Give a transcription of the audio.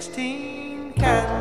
16 cats.